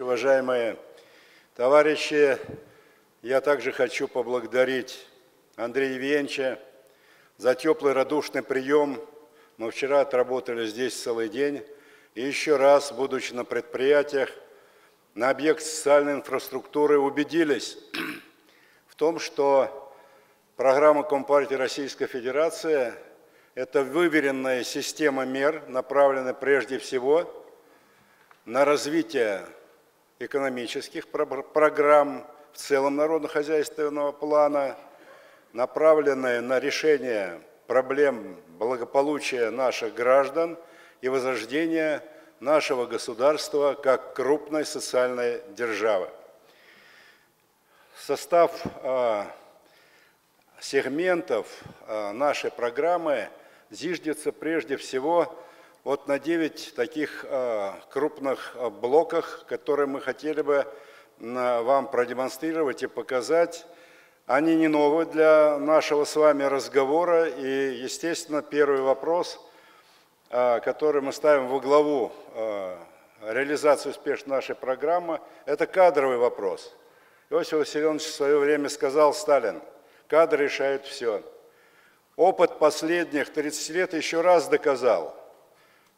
Уважаемые товарищи, я также хочу поблагодарить Андрея Евгеньевича за теплый радушный прием. Мы вчера отработали здесь целый день. И еще раз, будучи на предприятиях, на объект социальной инфраструктуры, убедились в том, что программа Компартии Российской Федерации – это выверенная система мер, направленная прежде всего на развитие экономических программ, в целом народно-хозяйственного плана, направленные на решение проблем благополучия наших граждан и возрождения нашего государства как крупной социальной державы. Состав э, сегментов э, нашей программы зиждется прежде всего вот на 9 таких э, крупных блоках, которые мы хотели бы вам продемонстрировать и показать. Они не новые для нашего с вами разговора. И, естественно, первый вопрос, а, который мы ставим во главу а, реализации успешной нашей программы, это кадровый вопрос. Иосиф Васильевич в свое время сказал Сталин, кадры решают все. Опыт последних 30 лет еще раз доказал,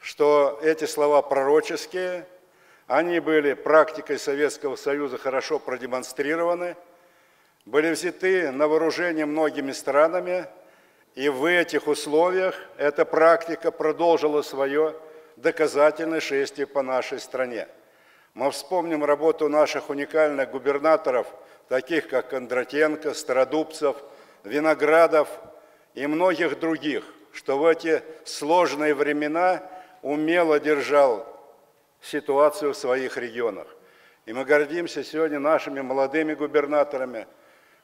что эти слова пророческие – они были практикой Советского Союза хорошо продемонстрированы, были взяты на вооружение многими странами, и в этих условиях эта практика продолжила свое доказательное шествие по нашей стране. Мы вспомним работу наших уникальных губернаторов, таких как Кондратенко, Стародубцев, Виноградов и многих других, что в эти сложные времена умело держал ситуацию в своих регионах. И мы гордимся сегодня нашими молодыми губернаторами,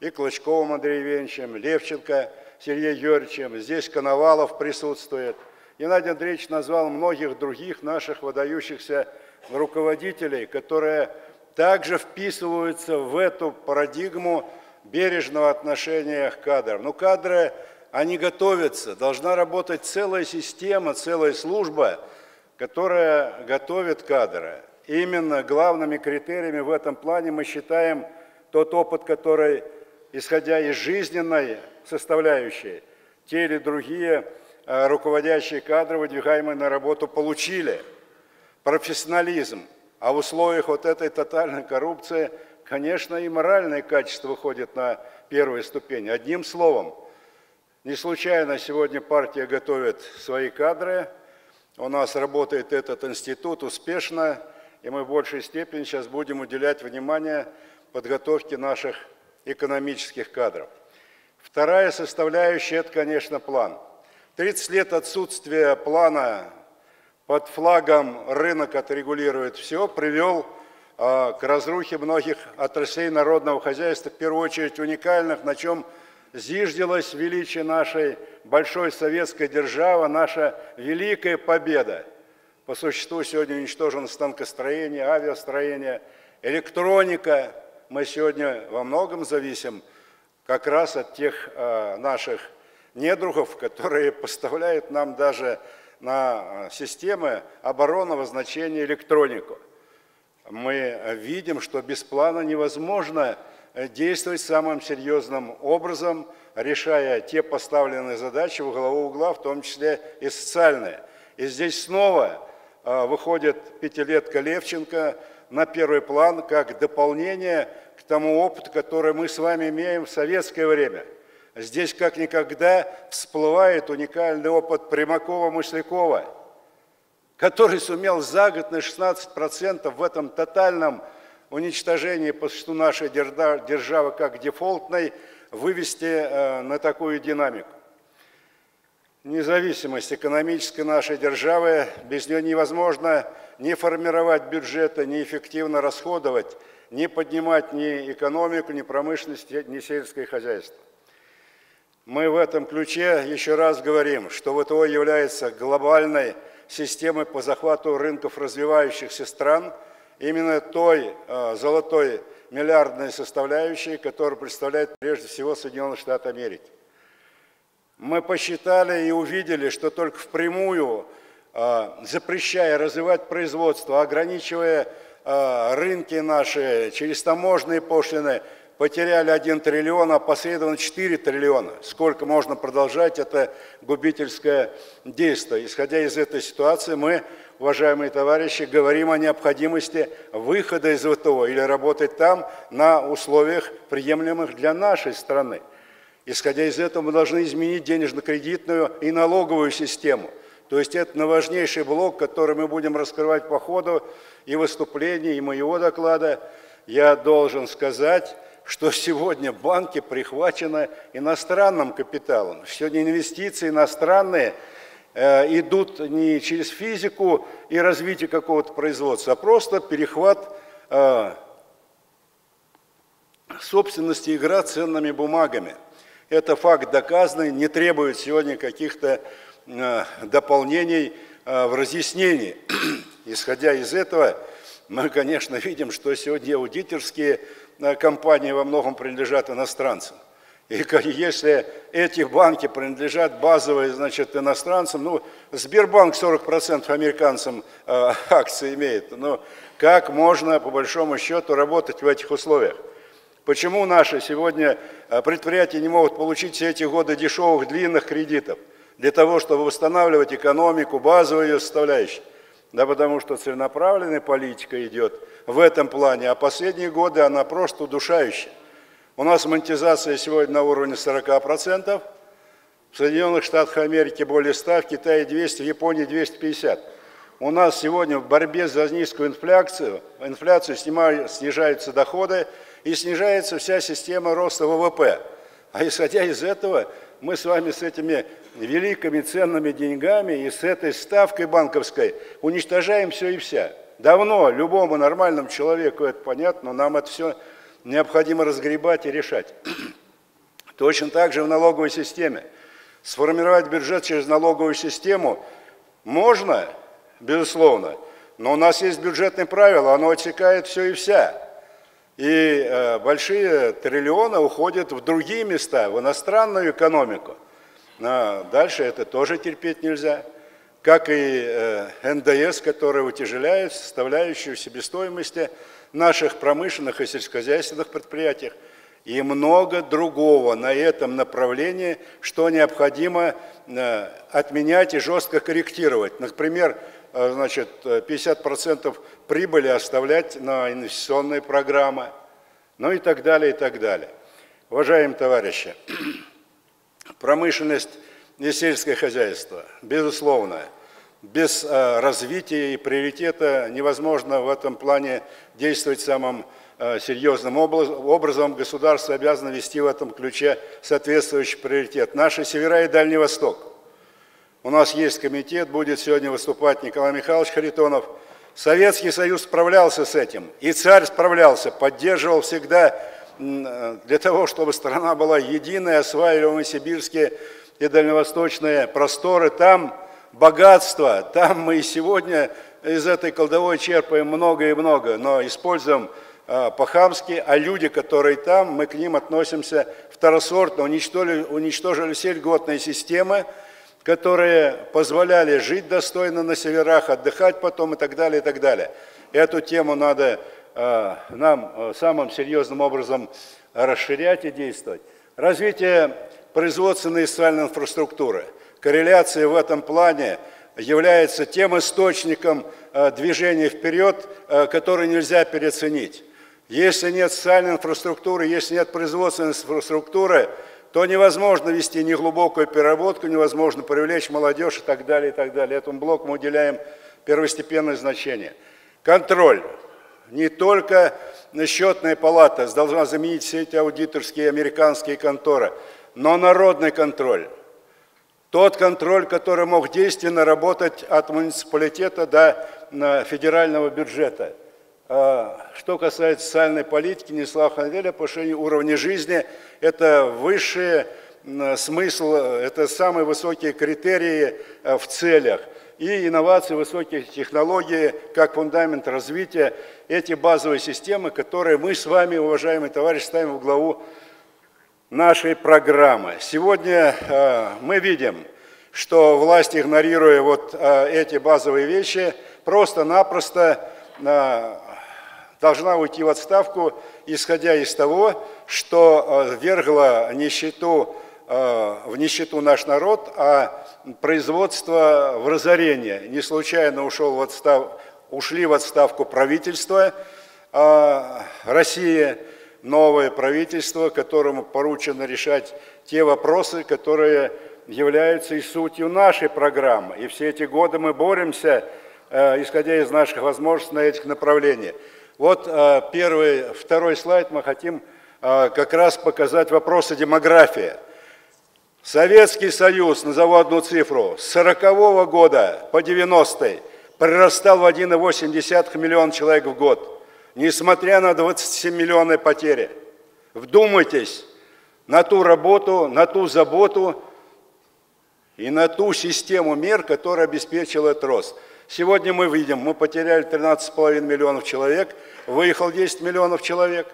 и Клычковым Андреем Евгеньевичем, Левченко Сергеем Юрьевичем, здесь Коновалов присутствует. Геннадий Андреевич назвал многих других наших выдающихся руководителей, которые также вписываются в эту парадигму бережного отношения к кадрам. Но кадры, они готовятся, должна работать целая система, целая служба – которая готовит кадры. Именно главными критериями в этом плане мы считаем тот опыт, который, исходя из жизненной составляющей, те или другие э, руководящие кадры, выдвигаемые на работу, получили. Профессионализм. А в условиях вот этой тотальной коррупции, конечно, и моральные качества выходят на первую ступень. Одним словом, не случайно сегодня партия готовит свои кадры – у нас работает этот институт успешно, и мы в большей степени сейчас будем уделять внимание подготовке наших экономических кадров. Вторая составляющая – это, конечно, план. 30 лет отсутствия плана под флагом «рынок отрегулирует все» привел а, к разрухе многих отраслей народного хозяйства, в первую очередь уникальных, на чем зиждилось величие нашей большой советской державы, наша великая победа. По существу сегодня уничтожено станкостроение, авиастроение, электроника. Мы сегодня во многом зависим как раз от тех э, наших недругов, которые поставляют нам даже на э, системы оборонного значения электронику. Мы видим, что без плана невозможно действовать самым серьезным образом, решая те поставленные задачи в главу угла, в том числе и социальные. И здесь снова э, выходит пятилетка Левченко на первый план как дополнение к тому опыту, который мы с вами имеем в советское время. Здесь как никогда всплывает уникальный опыт Примакова-Машлякова, который сумел за год на 16% в этом тотальном уничтожение по существу нашей державы как дефолтной вывести э, на такую динамику. Независимость экономической нашей державы, без нее невозможно не формировать бюджеты, не эффективно расходовать, не поднимать ни экономику, ни промышленность, ни сельское хозяйство. Мы в этом ключе еще раз говорим, что ВТО является глобальной системой по захвату рынков развивающихся стран – именно той э, золотой миллиардной составляющей, которую представляет прежде всего Соединенные Штаты Америки. Мы посчитали и увидели, что только впрямую, э, запрещая развивать производство, ограничивая рынки наши, через таможенные пошлины потеряли 1 триллион, а последовательно 4 триллиона. Сколько можно продолжать это губительское действие? Исходя из этой ситуации, мы, уважаемые товарищи, говорим о необходимости выхода из ВТО или работать там на условиях, приемлемых для нашей страны. Исходя из этого, мы должны изменить денежно-кредитную и налоговую систему. То есть это важнейший блок, который мы будем раскрывать по ходу и выступления, и моего доклада. Я должен сказать, что сегодня банки прихвачены иностранным капиталом. Сегодня инвестиции иностранные идут не через физику и развитие какого-то производства, а просто перехват э, собственности, игра ценными бумагами. Это факт доказанный, не требует сегодня каких-то э, дополнений э, в разъяснении. Исходя из этого, мы, конечно, видим, что сегодня аудиторские Э, компании во многом принадлежат иностранцам. И если эти банки принадлежат базовые, значит, иностранцам, ну, Сбербанк 40% американцам э, акций имеет, но как можно, по большому счету, работать в этих условиях? Почему наши сегодня э, предприятия не могут получить все эти годы дешевых, длинных кредитов для того, чтобы восстанавливать экономику, базовую ее составляющую? Да потому что целенаправленная политика идет в этом плане, а последние годы она просто удушающая. У нас монетизация сегодня на уровне 40%, в Соединенных Штатах Америки более 100, в Китае 200, в Японии 250. У нас сегодня в борьбе за низкую инфляцию, инфляцию снижаются доходы и снижается вся система роста ВВП. А исходя из этого, мы с вами с этими великими ценными деньгами и с этой ставкой банковской уничтожаем все и вся. Давно любому нормальному человеку это понятно, но нам это все необходимо разгребать и решать. Точно так же в налоговой системе. Сформировать бюджет через налоговую систему можно, безусловно, но у нас есть бюджетные правила, оно отсекает все и вся. И э, большие триллионы уходят в другие места, в иностранную экономику. Но дальше это тоже терпеть нельзя. Как и э, НДС, который утяжеляет составляющую себестоимости наших промышленных и сельскохозяйственных предприятиях. И много другого на этом направлении, что необходимо э, отменять и жестко корректировать. Например, э, значит, 50% прибыли оставлять на инвестиционные программы, ну и так далее, и так далее. Уважаемые товарищи, промышленность и сельское хозяйство, безусловно, без э, развития и приоритета невозможно в этом плане действовать самым э, серьезным образом. Государство обязано вести в этом ключе соответствующий приоритет. Наши севера и Дальний Восток. У нас есть комитет, будет сегодня выступать Николай Михайлович Харитонов – Советский Союз справлялся с этим, и царь справлялся, поддерживал всегда для того, чтобы страна была единая, осваиваемые сибирские и дальневосточные просторы. Там богатство, там мы и сегодня из этой колдовой черпаем много и много, но используем э, по-хамски, а люди, которые там, мы к ним относимся второсортно, уничтожили, уничтожили все льготные системы, которые позволяли жить достойно на северах, отдыхать потом и так далее, и так далее. Эту тему надо э, нам э, самым серьезным образом расширять и действовать. Развитие производственной и социальной инфраструктуры. Корреляция в этом плане является тем источником э, движения вперед, который нельзя переоценить. Если нет социальной инфраструктуры, если нет производственной инфраструктуры, то невозможно вести неглубокую переработку, невозможно привлечь молодежь и так далее, и так далее. Этому блоку мы уделяем первостепенное значение. Контроль. Не только счетная палата должна заменить все эти аудиторские американские конторы, но народный контроль. Тот контроль, который мог действенно работать от муниципалитета до федерального бюджета – а, что касается социальной политики, Нислав Ханвеля, повышение уровня жизни – это высший смысл, это самые высокие критерии а, в целях. И инновации, высокие технологии, как фундамент развития, эти базовые системы, которые мы с вами, уважаемые товарищи, ставим в главу нашей программы. Сегодня э, мы видим, что власть, игнорируя вот э, эти базовые вещи, просто-напросто должна уйти в отставку, исходя из того, что э, вергло нищету, э, в нищету наш народ, а производство в разорение. Не случайно ушел в отстав... ушли в отставку правительства э, России, новое правительство, которому поручено решать те вопросы, которые являются и сутью нашей программы. И все эти годы мы боремся, исходя из наших возможностей на этих направлениях. Вот э, первый, второй слайд мы хотим э, как раз показать вопросы демографии. Советский Союз, назову одну цифру, с 40 -го года по 90 прирастал в 1,8 миллиона человек в год, несмотря на 27 миллионные потери. Вдумайтесь на ту работу, на ту заботу и на ту систему мер, которая обеспечила этот рост. Сегодня мы видим, мы потеряли 13,5 миллионов человек, выехал 10 миллионов человек.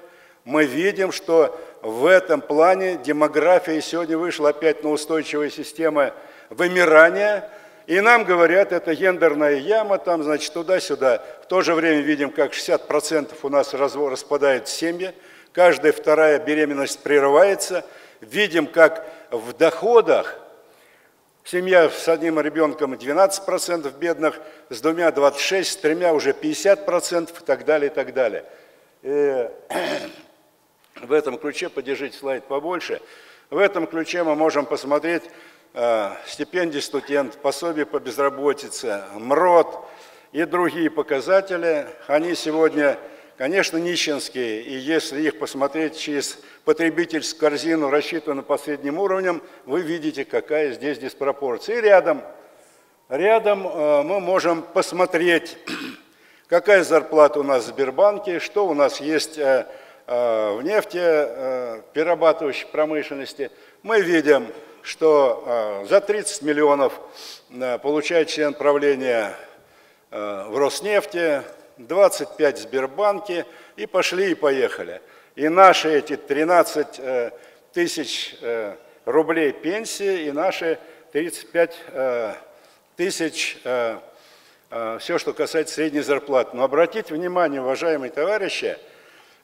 Мы видим, что в этом плане демография сегодня вышла опять на устойчивые системы вымирания. И нам говорят, это гендерная яма, там, значит, туда-сюда. В то же время видим, как 60% у нас распадают семьи, каждая вторая беременность прерывается. Видим, как в доходах Семья с одним ребенком 12% бедных, с двумя 26%, с тремя уже 50% и так далее, и так далее. И в этом ключе, подержите слайд побольше, в этом ключе мы можем посмотреть э, стипендии студент, пособие по безработице, МРОД и другие показатели. Они сегодня конечно, нищенские, и если их посмотреть через потребительскую корзину, рассчитанную последним уровнем, вы видите, какая здесь диспропорция. И рядом, рядом э, мы можем посмотреть, какая зарплата у нас в Сбербанке, что у нас есть э, в нефти, перерабатывающей промышленности. Мы видим, что за 30 миллионов получает член правления в Роснефти, 25 в Сбербанке, и пошли и поехали. И наши эти 13 э, тысяч э, рублей пенсии, и наши 35 э, тысяч, все, что касается средней зарплаты. Но обратите внимание, уважаемые товарищи,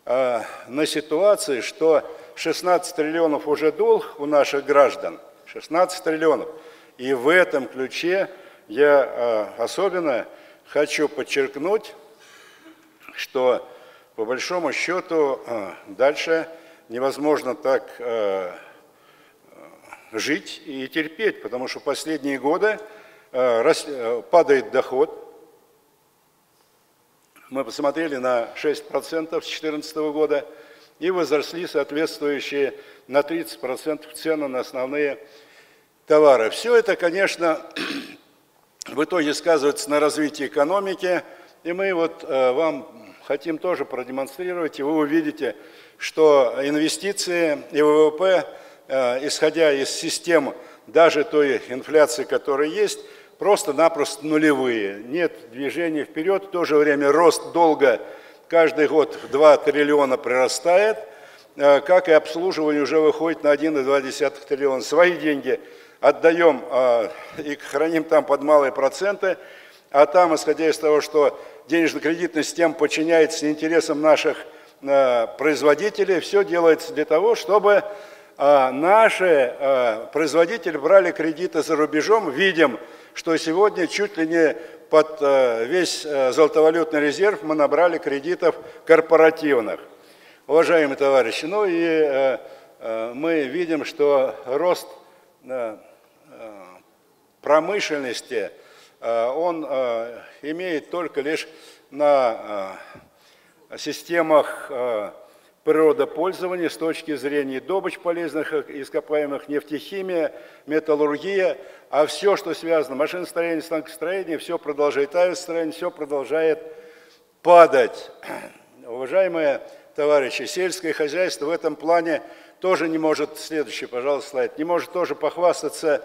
на ситуацию, что 16 триллионов уже долг у наших граждан, 16 триллионов. И в этом ключе я особенно хочу подчеркнуть, что по большому счету э, дальше невозможно так э, жить и терпеть, потому что последние годы падает доход. Мы посмотрели на 6% с 2014 года и возросли соответствующие на 30% цены на основные товары. Все это, конечно, в итоге сказывается на развитии экономики, и мы вот вам хотим тоже продемонстрировать, и вы увидите, что инвестиции и ВВП, э, исходя из систем даже той инфляции, которая есть, просто-напросто нулевые. Нет движения вперед, в то же время рост долга каждый год в 2 триллиона прирастает, э, как и обслуживание уже выходит на 1,2 триллиона. Свои деньги отдаем э, и храним там под малые проценты, а там, исходя из того, что денежно-кредитная система подчиняется интересам наших э, производителей, все делается для того, чтобы наши производители брали кредиты за рубежом. Видим, что сегодня чуть ли не под весь золотовалютный резерв мы набрали кредитов корпоративных. Уважаемые товарищи, ну и мы видим, что рост промышленности – Э, он э, имеет только лишь на э, системах природопользования с точки зрения добыч полезных ископаемых, нефтехимия, металлургия, а все, что связано, машиностроение, станкостроение, все продолжает, авиастроение, все продолжает падать. Уважаемые товарищи, сельское хозяйство в этом плане тоже не может, следующий, пожалуйста, слайд, не может тоже похвастаться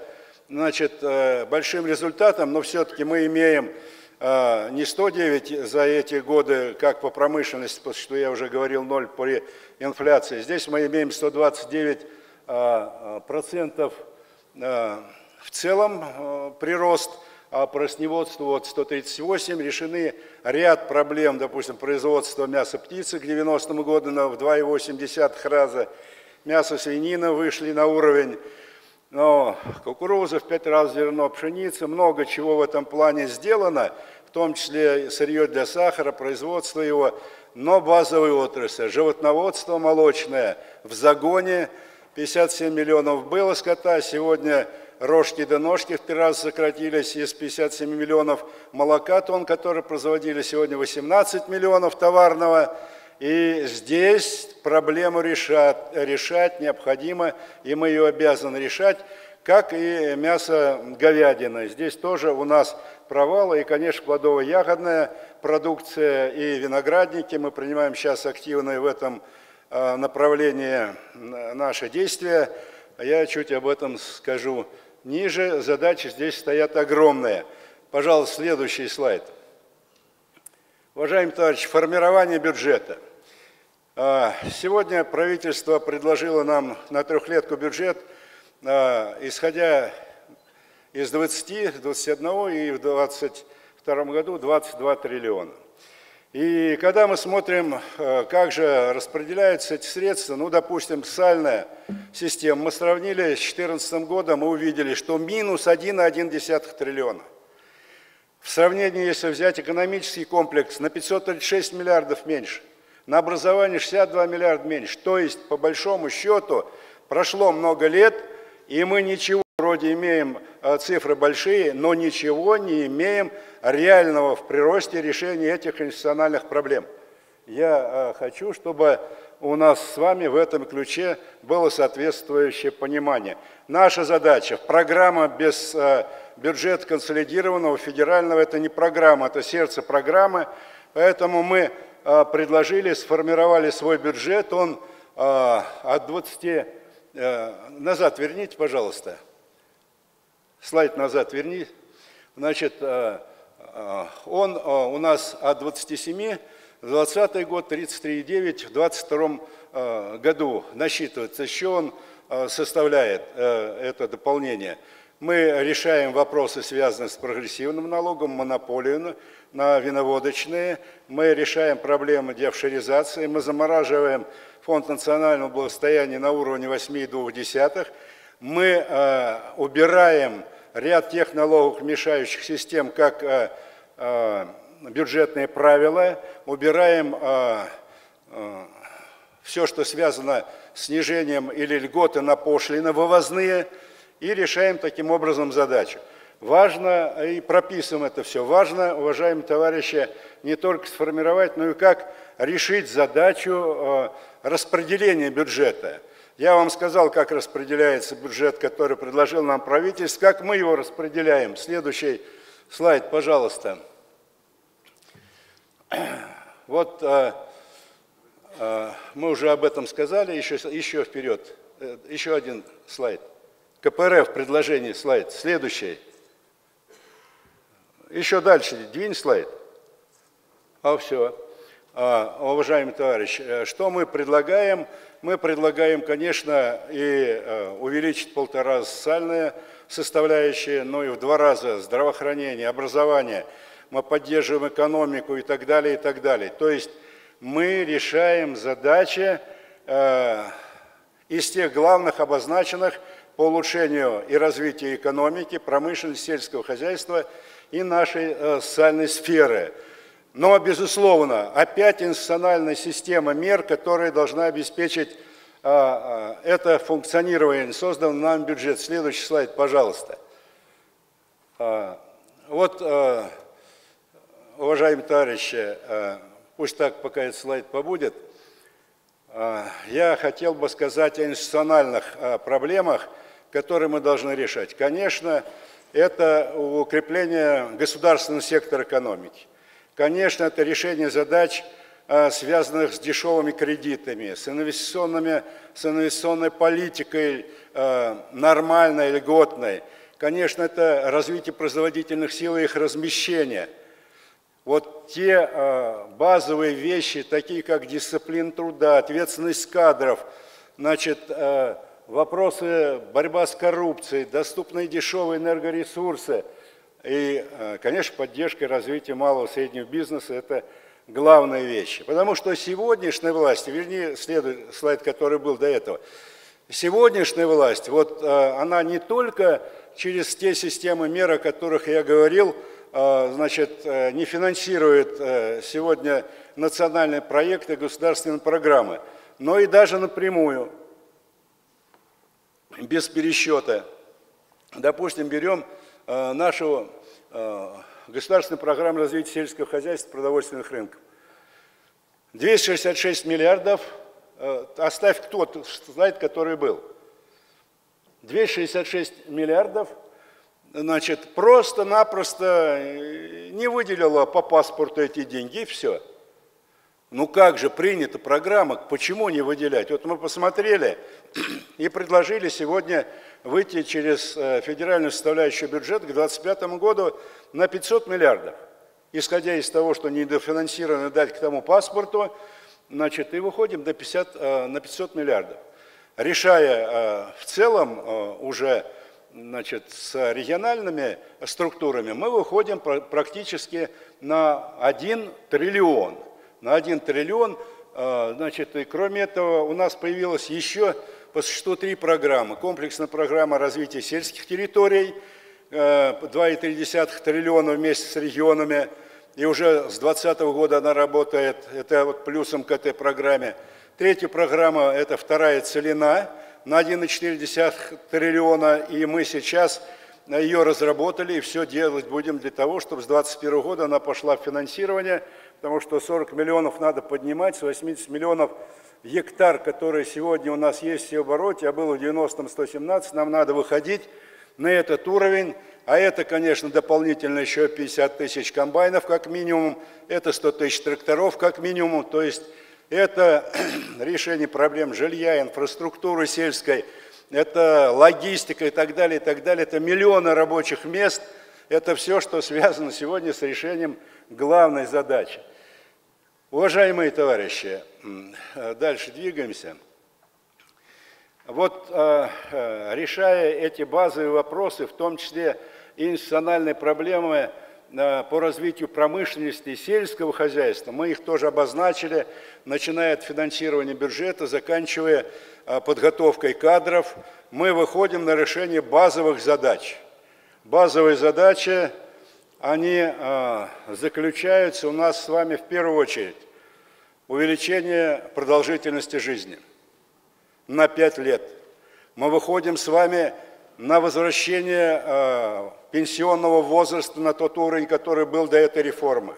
значит, э, большим результатом, но все-таки мы имеем не 109 за эти годы, как по промышленности, потому что я уже говорил, ноль по инфляции. Здесь мы имеем 129 э, процентов в целом прирост, а по растневодству вот 138 решены ряд проблем, допустим, производства мяса птицы к 90-му году в 2,8 раза, мясо свинина вышли на уровень, но кукуруза в пять раз зерно, пшеница, много чего в этом плане сделано, в том числе сырье для сахара, производство его, но базовые отрасли, животноводство молочное. В загоне, 57 миллионов было скота, сегодня рожки до ножки в три раза сократились из 57 миллионов. Молока тонн, которые производили сегодня 18 миллионов товарного. И здесь проблему решать, решать необходимо, и мы ее обязаны решать, как и мясо говядины. Здесь тоже у нас провалы, и, конечно, плодово-ягодная продукция и виноградники. Мы принимаем сейчас активное в этом а, направлении наши действия. Я чуть об этом скажу ниже. Задачи здесь стоят огромные. Пожалуйста, следующий слайд. Уважаемые товарищи, формирование бюджета. А, сегодня правительство предложило нам на трехлетку бюджет, а, исходя из 20, 21 и в 2022 году 22 триллиона. И когда мы смотрим, а, как же распределяются эти средства, ну, допустим, социальная система, мы сравнили с 2014 годом и увидели, что минус 1,1 триллиона. В сравнении, если взять экономический комплекс, на 536 миллиардов меньше, на образование 62 миллиарда меньше. То есть, по большому счету, прошло много лет, и мы ничего, вроде имеем э, цифры большие, но ничего не имеем реального в приросте решения этих институциональных проблем. Я э, хочу, чтобы у нас с вами в этом ключе было соответствующее понимание. Наша задача, программа без э, бюджет консолидированного федерального, это не программа, это сердце программы, поэтому мы предложили, сформировали свой бюджет, он э, от 20... Э, назад верните, пожалуйста. Слайд назад верни. Значит, он у нас от 27, 20 год 33,9, в 22 году насчитывается, еще он составляет это дополнение – мы решаем вопросы, связанные с прогрессивным налогом, монополию на виноводочные. Мы решаем проблемы деофшеризации. Мы замораживаем фонд национального благосостояния на уровне 8,2. Мы э, убираем ряд тех налоговых мешающих систем, как э, э, бюджетные правила, убираем э, э, все, что связано с снижением или льготы на пошлины вывозные – и решаем таким образом задачу. Важно, и прописываем это все, важно, уважаемые товарищи, не только сформировать, но и как решить задачу э, распределения бюджета. Я вам сказал, как распределяется бюджет, который предложил нам правительство, как мы его распределяем. Следующий слайд, пожалуйста. Вот э, э, мы уже об этом сказали, еще, еще вперед, еще один слайд. КПРФ предложение, слайд. Следующий. Еще дальше, двинь слайд. А все. А, уважаемый товарищ, э, что мы предлагаем? Мы предлагаем, конечно, и э, увеличить полтора социальные составляющие, но и в два раза здравоохранение, образование. Мы поддерживаем экономику и так далее, и так далее. То есть мы решаем задачи э, из тех главных обозначенных, по улучшению и развитию экономики, промышленности, сельского хозяйства и нашей э, социальной сферы. Но, безусловно, опять институциональная система мер, которая должна обеспечить э, э, это функционирование, создан нам бюджет. Следующий слайд, пожалуйста. Вот, уважаемые товарищи, пусть так пока этот слайд побудет, я хотел бы сказать о институциональных проблемах, которые мы должны решать. Конечно, это укрепление государственного сектора экономики. Конечно, это решение задач, а, связанных с дешевыми кредитами, с, инвестиционными, с инвестиционной политикой а, нормальной, льготной. Конечно, это развитие производительных сил и их размещение. Вот те а, базовые вещи, такие как дисциплина труда, ответственность кадров, значит, вопросы борьба с коррупцией, доступные дешевые энергоресурсы, И, э, конечно, поддержка и развитие малого и среднего бизнеса – это главные вещи. Потому что сегодняшняя власть, вернее, следует слайд, который был до этого, сегодняшняя власть, вот э, она не только через те системы мер, о которых я говорил, э, значит, не финансирует сегодня национальные проекты, государственные программы, но и даже напрямую, без пересчета. Допустим, берем нашу государственной программы развития сельского хозяйства продовольственных рынков. 266 миллиардов, э, оставь тот слайд, который был. 266 миллиардов, значит, просто-напросто э, не выделила по паспорту эти деньги, и все. Ну как же принята программа, почему не выделять? Вот мы посмотрели и предложили сегодня выйти через э, федеральную составляющую бюджета к 2025 году на 500 миллиардов. Исходя из того, что недофинансировано дать к тому паспорту, значит, и выходим до 50, э, на 500 миллиардов. Решая э, в целом уже значит, с региональными структурами, мы выходим практически на 1 триллион. На 1 триллион, значит, и кроме этого у нас появилось еще по существу три программы. Комплексная программа развития сельских территорий, 2,3 э, триллиона вместе с регионами, и уже с 2020 года она работает, это вот плюсом к этой программе. Третья программа – это вторая целина на 1,4 триллиона, и мы сейчас ее разработали, и все делать будем для того, чтобы с 2021 года она пошла в финансирование, потому что 40 миллионов надо поднимать, с 80 миллионов гектар, который сегодня у нас есть в обороте, а было в 90-м 117, нам надо выходить на этот уровень, а это, конечно, дополнительно еще 50 тысяч комбайнов как минимум, это 100 тысяч тракторов как минимум, то есть это решение проблем жилья, инфраструктуры сельской, это логистика и так далее, и так далее, это миллионы рабочих мест, это все, что связано сегодня с решением главной задачи. Уважаемые товарищи, дальше двигаемся. Вот э, э, решая эти базовые вопросы, в том числе и институциональные проблемы э, по развитию промышленности и сельского хозяйства, мы их тоже обозначили, начиная от финансирования бюджета, заканчивая подготовкой кадров, мы выходим на решение базовых задач. Базовые задачи, они заключаются у нас с вами в первую очередь увеличение продолжительности жизни на 5 лет. Мы выходим с вами на возвращение э, пенсионного возраста на тот уровень, который был до этой реформы.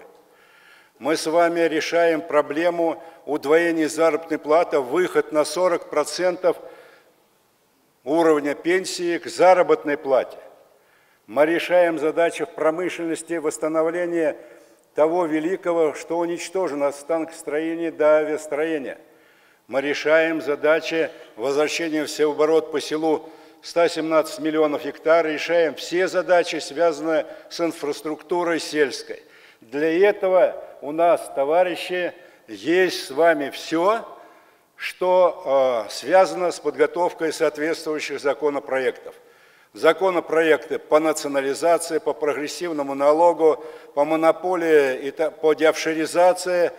Мы с вами решаем проблему удвоения заработной платы, выход на 40% уровня пенсии к заработной плате. Мы решаем задачу в промышленности восстановления того великого, что уничтожено от станкостроения до авиастроения. Мы решаем задачи возвращения всеоборот по селу 117 миллионов гектар, решаем все задачи, связанные с инфраструктурой сельской. Для этого у нас, товарищи, есть с вами все, что э, связано с подготовкой соответствующих законопроектов законопроекты по национализации, по прогрессивному налогу, по монополии и по деофшеризации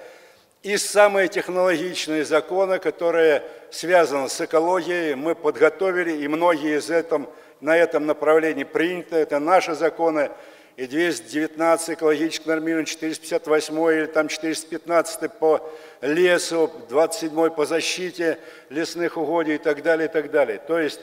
и самые технологичные законы, которые связаны с экологией, мы подготовили, и многие из этом, на этом направлении приняты. Это наши законы, и 219 экологически нормирован, 458 или там 415 по лесу, 27 по защите лесных угодий и так далее, и так далее. То есть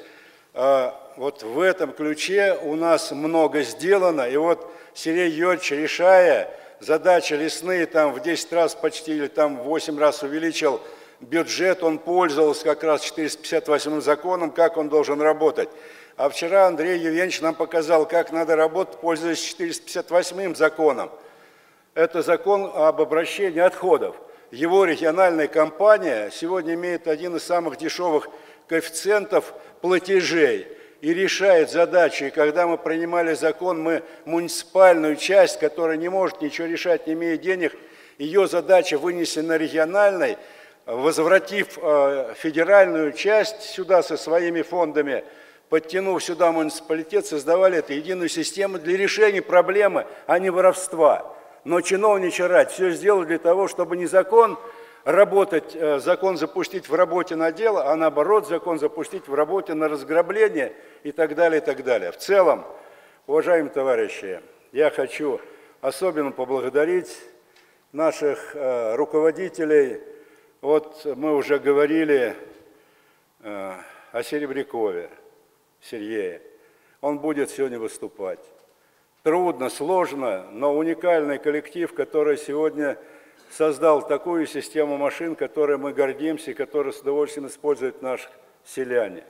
вот в этом ключе у нас много сделано, и вот Сергей Юрьевич, решая задачи лесные, там в 10 раз почти или там в 8 раз увеличил бюджет, он пользовался как раз 458 законом, как он должен работать. А вчера Андрей Евгеньевич нам показал, как надо работать, пользуясь 458 законом. Это закон об обращении отходов. Его региональная компания сегодня имеет один из самых дешевых коэффициентов платежей и решает задачи. И когда мы принимали закон, мы муниципальную часть, которая не может ничего решать, не имея денег, ее задача вынесена на региональной, возвратив э, федеральную часть сюда со своими фондами, подтянув сюда муниципалитет, создавали эту единую систему для решения проблемы, а не воровства. Но чиновничать все сделали для того, чтобы не закон работать, э, закон запустить в работе на дело, а наоборот закон запустить в работе на разграбление и так далее, и так далее. В целом, уважаемые товарищи, я хочу особенно поблагодарить наших э, руководителей. Вот мы уже говорили э, о Серебрякове Сергее. Он будет сегодня выступать. Трудно, сложно, но уникальный коллектив, который сегодня создал такую систему машин, которой мы гордимся и которую с удовольствием используют наши селяне.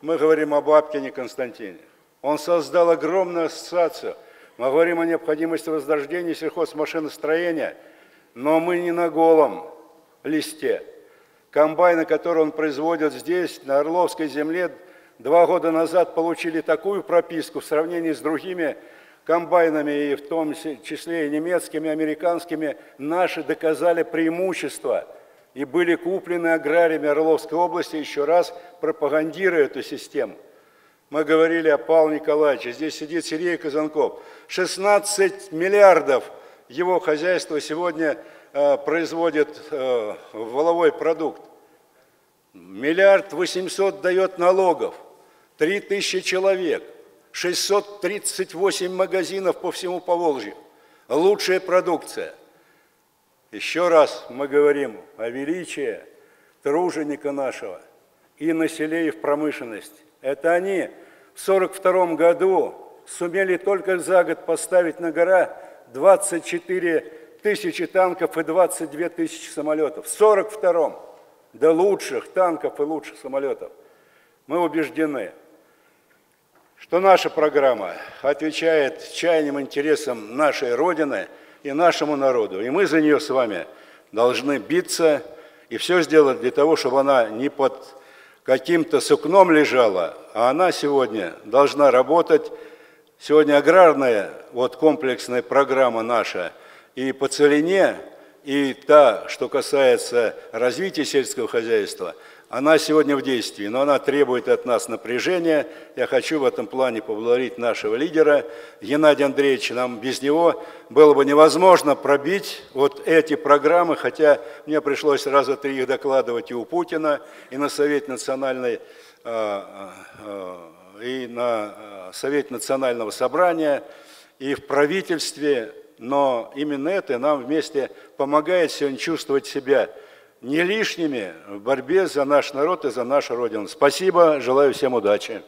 Мы говорим об Апкине Константине. Он создал огромную ассоциацию. Мы говорим о необходимости возрождения сельхозмашиностроения, но мы не на голом листе. Комбайны, которые он производит здесь, на Орловской земле, два года назад получили такую прописку в сравнении с другими комбайнами, и в том числе и немецкими, и американскими, наши доказали преимущество и были куплены аграриями Орловской области, еще раз пропагандируя эту систему. Мы говорили о Павле Николаевиче, здесь сидит Сергей Казанков. 16 миллиардов его хозяйство сегодня э, производит э, воловой продукт. Миллиард восемьсот дает налогов, три тысячи человек – 638 магазинов по всему Поволжью. Лучшая продукция. Еще раз мы говорим о величии труженика нашего и на в промышленности. Это они в 1942 году сумели только за год поставить на гора 24 тысячи танков и 22 тысячи самолетов. В 1942 до лучших танков и лучших самолетов. Мы убеждены – что наша программа отвечает чаяниям, интересам нашей Родины и нашему народу. И мы за нее с вами должны биться и все сделать для того, чтобы она не под каким-то сукном лежала, а она сегодня должна работать. Сегодня аграрная, вот комплексная программа наша и по целине, и та, что касается развития сельского хозяйства – она сегодня в действии, но она требует от нас напряжения. Я хочу в этом плане поблагодарить нашего лидера Геннадия Андреевича. Нам без него было бы невозможно пробить вот эти программы, хотя мне пришлось раза три их докладывать и у Путина, и на Совете национальной а, а, и на Совете национального собрания, и в правительстве, но именно это нам вместе помогает сегодня чувствовать себя не лишними в борьбе за наш народ и за нашу Родину. Спасибо, желаю всем удачи.